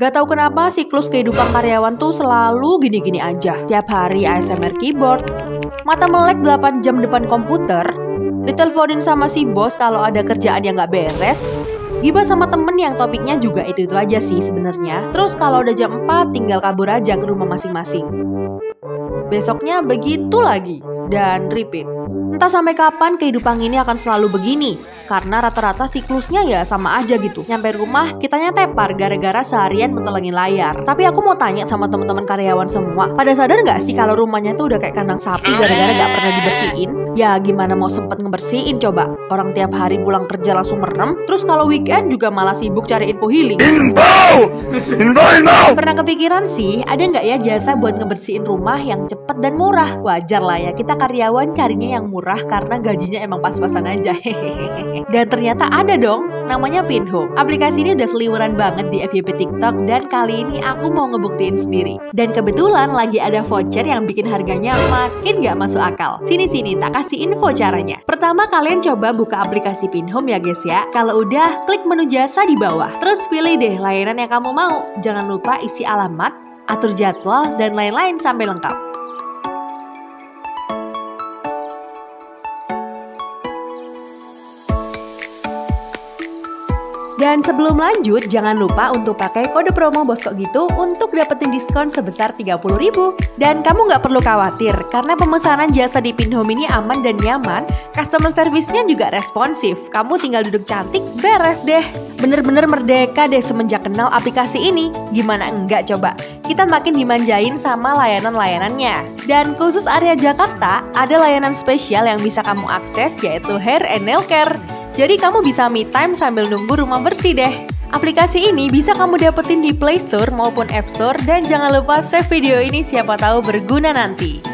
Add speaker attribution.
Speaker 1: Gak tahu kenapa siklus kehidupan karyawan tuh selalu gini-gini aja. Tiap hari ASMR keyboard, mata melek 8 jam depan komputer, diteleponin sama si bos kalau ada kerjaan yang gak beres, Gibah sama temen yang topiknya juga itu-itu aja sih sebenarnya. Terus kalau udah jam 4 tinggal kabur aja ke rumah masing-masing. Besoknya begitu lagi dan repeat. Entah sampai kapan kehidupan ini akan selalu begini, karena rata-rata siklusnya ya sama aja gitu. Nyampe rumah, kitanya tepar gara-gara seharian mentelengin layar. Tapi aku mau tanya sama teman-teman karyawan semua, pada sadar nggak sih kalau rumahnya tuh udah kayak kandang sapi gara-gara nggak pernah dibersihin? Ya gimana mau sempet ngebersihin coba? Orang tiap hari pulang kerja langsung merem, terus kalau weekend juga malah sibuk cari info healing. Info! Info, info! Pernah kepikiran sih, ada nggak ya jasa buat ngebersihin rumah yang cepet dan murah? Wajar lah ya, kita karyawan carinya yang murah karena gajinya emang pas-pasan aja. dan ternyata ada dong, namanya Pinhome. Aplikasi ini udah seliweran banget di FYP TikTok dan kali ini aku mau ngebuktiin sendiri. Dan kebetulan lagi ada voucher yang bikin harganya makin gak masuk akal. Sini-sini tak kasih info caranya. Pertama kalian coba buka aplikasi Pinhome ya guys ya. Kalau udah, klik menu jasa di bawah. Terus pilih deh layanan yang kamu mau. Jangan lupa isi alamat, atur jadwal, dan lain-lain sampai lengkap. Dan sebelum lanjut, jangan lupa untuk pakai kode promo Bosko gitu untuk dapetin diskon sebesar 30.000. Dan kamu nggak perlu khawatir, karena pemesanan jasa di Pinhome ini aman dan nyaman, customer service-nya juga responsif. Kamu tinggal duduk cantik, beres deh. Bener-bener merdeka deh semenjak kenal aplikasi ini. Gimana enggak coba? Kita makin dimanjain sama layanan-layanannya. Dan khusus area Jakarta, ada layanan spesial yang bisa kamu akses yaitu Hair and Nail Care. Jadi kamu bisa me time sambil nunggu rumah bersih deh. Aplikasi ini bisa kamu dapetin di Play Store maupun App Store dan jangan lupa save video ini siapa tahu berguna nanti.